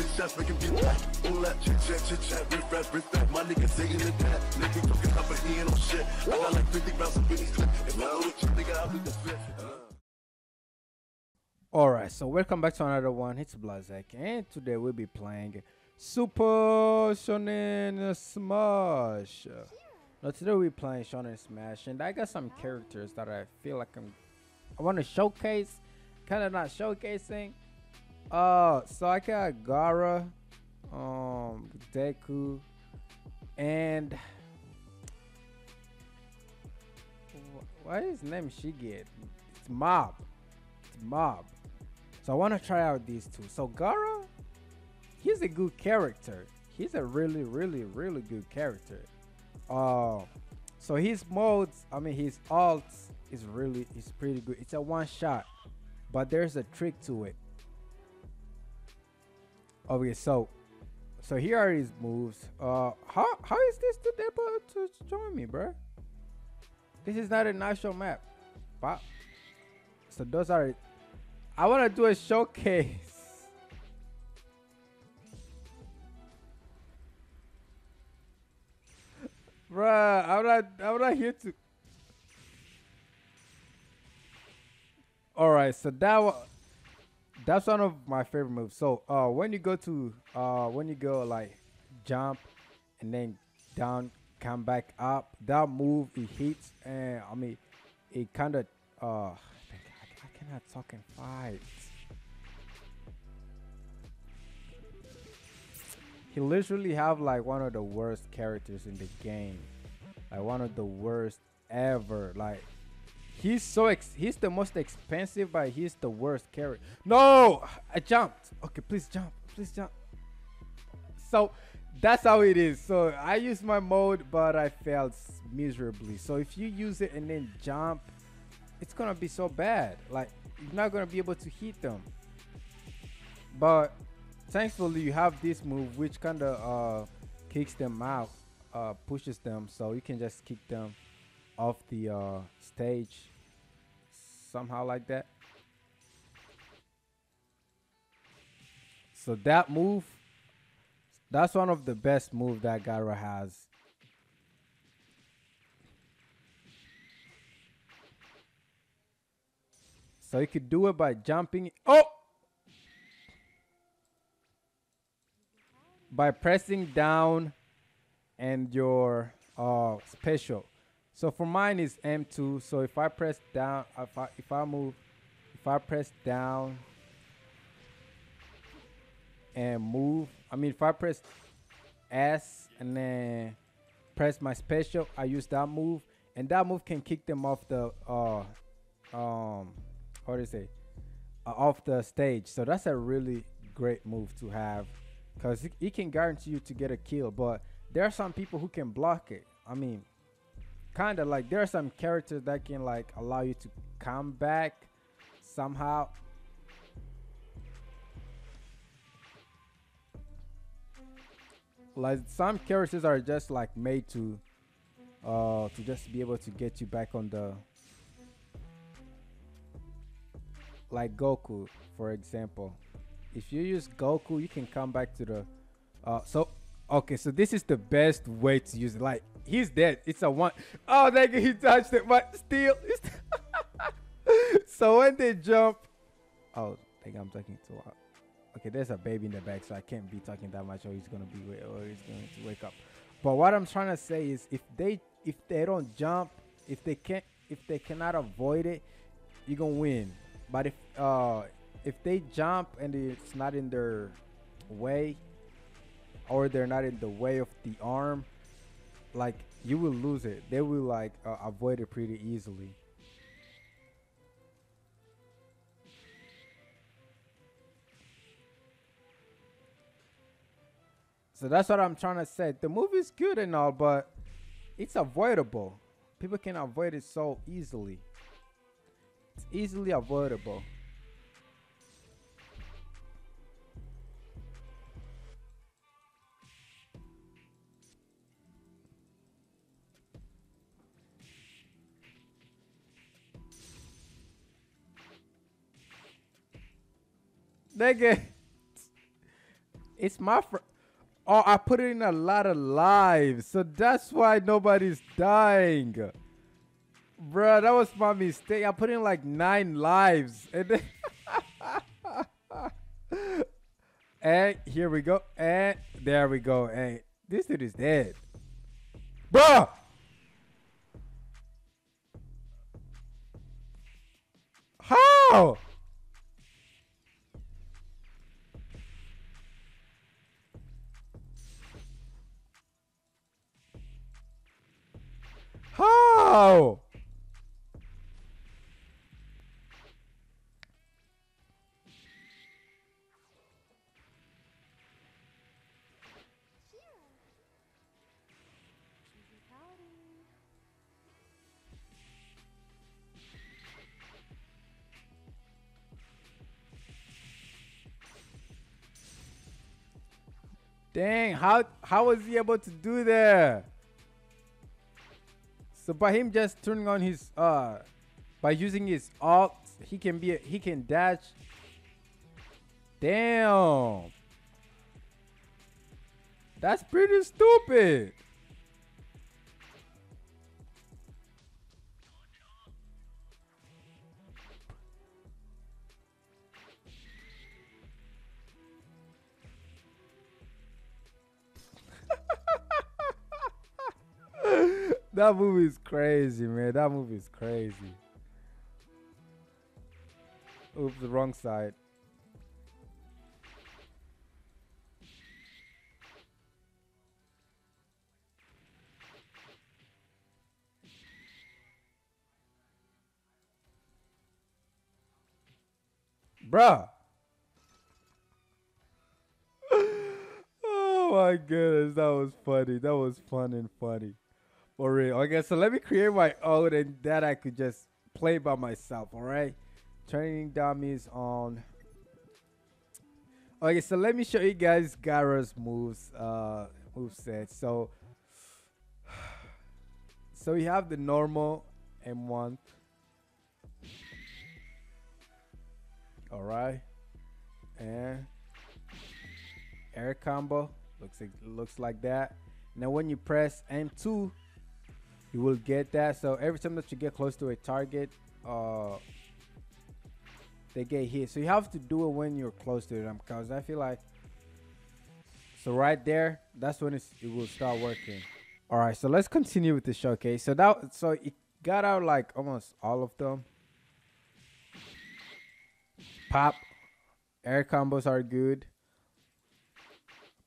six shots, make him get that. All that chit chat, chit chat, riff rap, riff rap. My nigga saying the that. Nigga talking up and he ain't on shit. I got like 50 rounds of Benny's clip. If I know the chip, nigga, I'll be the fifth. Uh. Alright, so welcome back to another one. It's BlaZaCkk, and today we'll be playing Super Shonen Smash. Now today we're playing Shonen Smash, and I got some characters that I feel like I'm, I want to showcase, kind of not showcasing. Uh, so I got Gaara, um, Deku, and wh- why is his name Shige? It's Mob. It's Mob. So I want to try out these two. So Gaara, he's a good character. He's a really, really, really good character. Uh, so his modes, I mean his alts is really is pretty good. It's a one shot, but there's a trick to it. Okay, so so here are his moves. Uh, how how is this the able to join me, bro? This is not a national map. But so those are. I want to do a showcase. Bruh, I'm not. I'm not here to. All right, so that wa- that's one of my favorite moves. So, uh, when you go to, uh, when you go like jump and then down, come back up, that move it hits, and I mean, it kind of, uh, I, I cannot talk and fight. He literally have like one of the worst characters in the game, like one of the worst ever. Like he's so ex- he's the most expensive, but he's the worst character. No, I jumped. Okay, please jump, please jump. So that's how it is. So I used my mode, but I failed miserably. So if you use it and then jump, it's gonna be so bad. Like you're not gonna be able to hit them. But thankfully you have this move which kind of uh kicks them out uh pushes them so you can just kick them off the uh stage somehow like that. So that move that's one of the best move that Gaara has. So you could do it by jumping oh! By pressing down and your uh special. So for mine is M2. So if I press down, if I if I move, if I press down and move, I mean if I press S and then press my special, I use that move, and that move can kick them off the uh um what do you say uh, off the stage. So that's a really great move to have because it, it can guarantee you to get a kill. But there are some people who can block it. I mean, kind of like there are some characters that can like allow you to come back somehow. Like some characters are just like made to uh to just be able to get you back on the like Goku, for example. If you use Goku, you can come back to the. Uh, so okay, so this is the best way to use it. Like he's dead. It's a one. Oh, nigga, he touched it, but still. so when they jump, oh, I think I'm talking too loud. Okay, there's a baby in the back, so I can't be talking that much, or he's gonna be or he's going to wake up. But what I'm trying to say is, if they if they don't jump, if they can't, if they cannot avoid it, you're gonna win. But if uh if they jump and it's not in their way, or they're not in the way of the arm, like you will lose it. They will like uh, avoid it pretty easily. So that's what I'm trying to say. The movie's good and all, but it's avoidable. People can avoid it so easily. It's easily avoidable. Nigga. It's my fr- Oh, I put in a lot of lives, so that's why nobody's dying. Bruh, that was my mistake. I put in like nine lives. And then And here we go. And there we go. And this dude is dead. Bruh! How? Dang, how how was he able to do that? So by him just turning on his uh by using his alt, he can be he can dash. Damn. That's pretty stupid. That movie is crazy, man. That movie is crazy. Oops, the wrong side. Bruh. oh my goodness, that was funny. That was fun and funny. For real. Okay, so let me create my own and that I could just play by myself, alright? Training dummies on. Okay, so let me show you guys Gaara's moves, uh move set. So so we have the normal M1. Alright. And air combo. Looks like looks like that. Now when you press M2, you will get that. So every time that you get close to a target, uh, they get hit. So you have to do it when you're close to them, because I feel like. So right there, that's when it will start working. All right, so let's continue with the showcase. So that so it got out like almost all of them. Pop, air combos are good.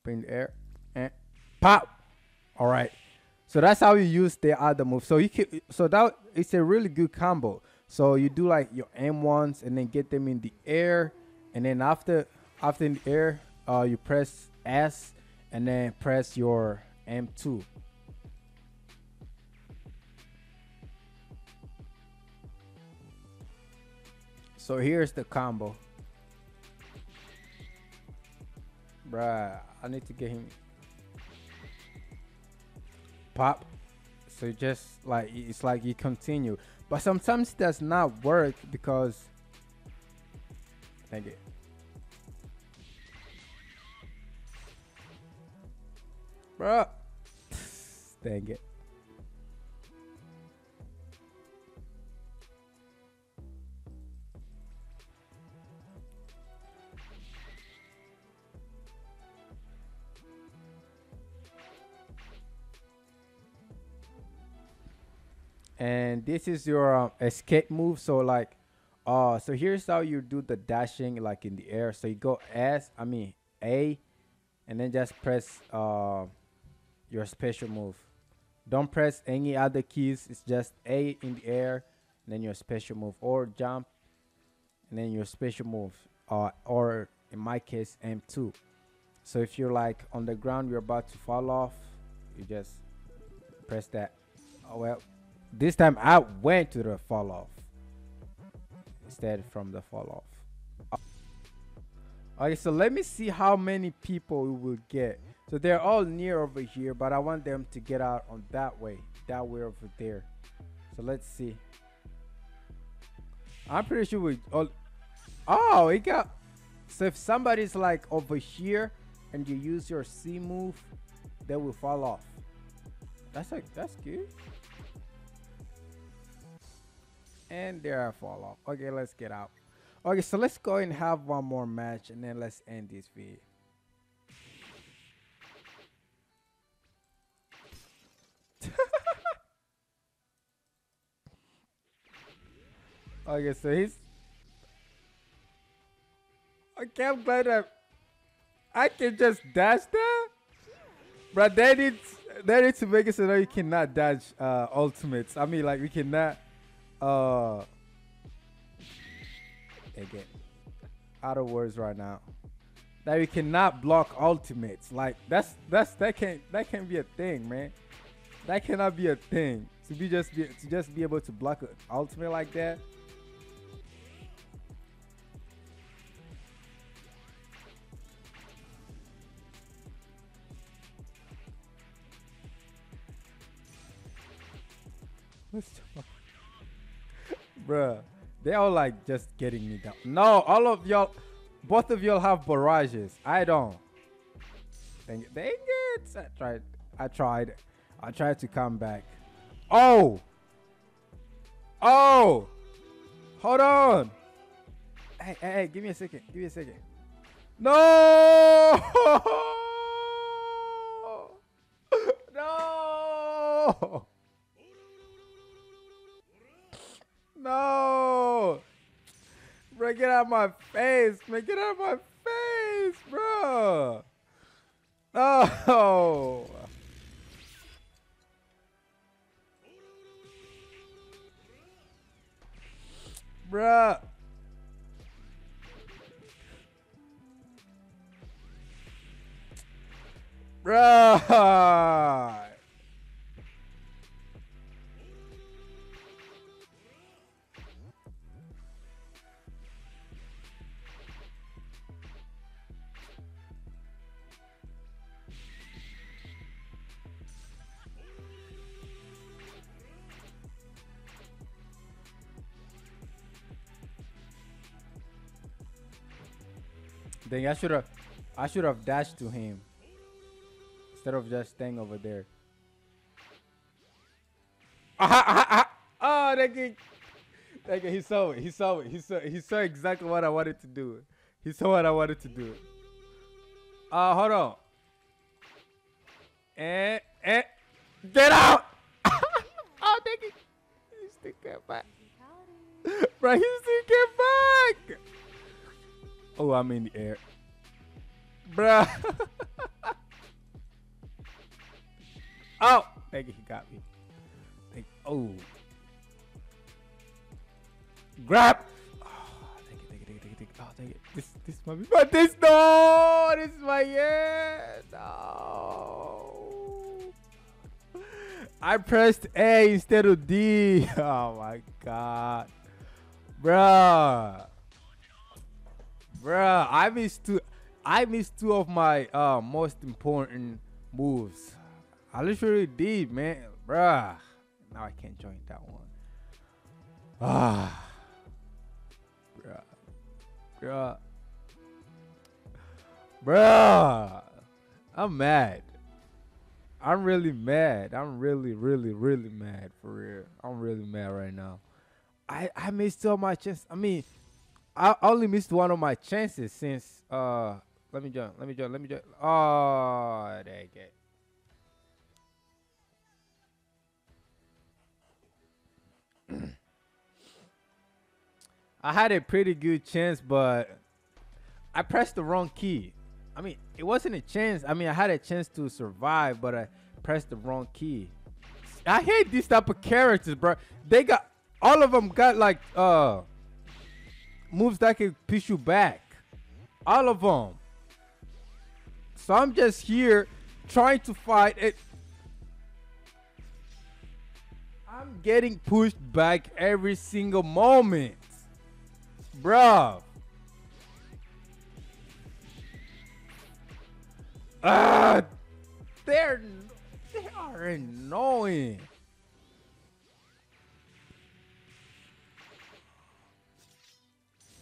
Bring the air and pop. All right. So that's how you use the other move. So you can so that it's a really good combo. So you do like your M1s and then get them in the air, and then after after in the air, uh, you press S and then press your M2. So here's the combo. Bruh, I need to get him pop. So just like it's like you continue, but sometimes it does not work because. Thank you. Bro, dang it. And this is your um, escape move. So like uh so here's how you do the dashing like in the air. So you go s i mean a and then just press uh your special move. Don't press any other keys. It's just a in the air then your special move. Or jump and then your special move. Uh or in my case m2 so if you're like on the ground you're about to fall off you just press that. Oh well this time I went to the fall off instead from the fall off. Uh, okay, so let me see how many people we will get. So they're all near over here, but I want them to get out on that way, that way over there. So let's see. I'm pretty sure we all. Oh, it got. So if somebody's like over here, and you use your C move, they will fall off. That's like that's good. And there I fall off. Okay, let's get out. Okay, so let's go and have one more match and then let's end this video. okay, so he's Okay, I'm glad that I can just dash there. But they need they need to make it so that you cannot dodge uh ultimates. I mean like we cannot uh again out of words right now. That we cannot block ultimates. Like that's that's that can't that can't be a thing, man. That cannot be a thing. To be just be to just be able to block an ultimate like that. Bruh, they all like just getting me down. No, all of y'all, both of y'all have barrages. I don't. Dang it, dang it. I tried, I tried, I tried to come back. Oh! Oh! Hold on! Hey, hey, hey, give me a second, give me a second. No! no! No! Bro, get out of my face. Man, get out of my face, bro. No! Bruh. Bruh. Dang, I should have, I should have dashed to him instead of just staying over there. Ah, ah, ah, oh, that guy, that guy, he saw it. He saw it. He saw, he saw exactly what I wanted to do. He saw what I wanted to do. Uh, hold on. And, and, get out! oh, thank you. He still came back. Bro, he still came back. Oh, I'm in the air. Bruh. oh, thank you. He got me. Thank, oh. Grab. Oh, thank you, thank you, thank you, thank you. Oh, thank you. This, this might be. But this, no. This is my year. No. I pressed A instead of D. Oh my god. Bruh. Bruh, I missed two. I missed two of my uh, most important moves. I literally did, man. Bruh. Now I can't join that one. Ah. Bruh. Bruh. Bruh. I'm mad. I'm really mad. I'm really, really, really mad for real. I'm really mad right now. I I missed of my chances. I mean, I only missed one of my chances since uh let me join, let me join, let me join. Oh dang it. I had a pretty good chance, but I pressed the wrong key. I mean, it wasn't a chance. I mean, I had a chance to survive, but I pressed the wrong key. I hate these type of characters, bro. They got all of them got like uh moves that can push you back. All of them. So I'm just here trying to fight it. I'm getting pushed back every single moment. Bruh. Ah, they're they are annoying.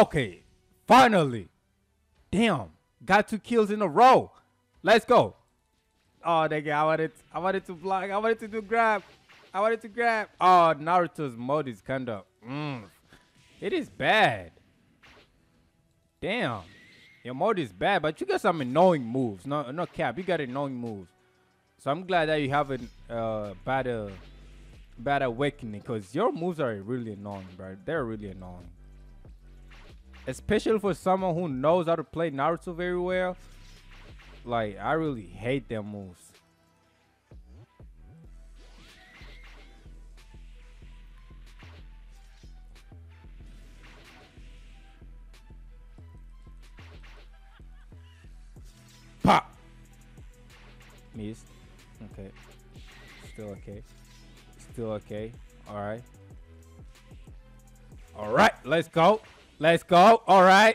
Okay, finally. Damn, got two kills in a row. Let's go. Oh, nigga, I wanted, I wanted to block. I wanted to do grab. I wanted to grab. Oh, Naruto's mode is kind of, mm, it is bad. Damn, your mode is bad, but you got some annoying moves. No, no cap, you got annoying moves. So I'm glad that you have a uh, better bad awakening because your moves are really annoying, bro. They're really annoying. Especially for someone who knows how to play Naruto very well. Like, I really hate their moves. Pop! Missed. Okay. Still okay. Still okay. All right. All right. Let's go. Let's go. All right.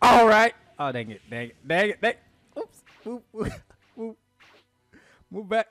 All right. Oh, dang it. Dang it. Dang it. Dang it. Oops. Move, move, move. Move back.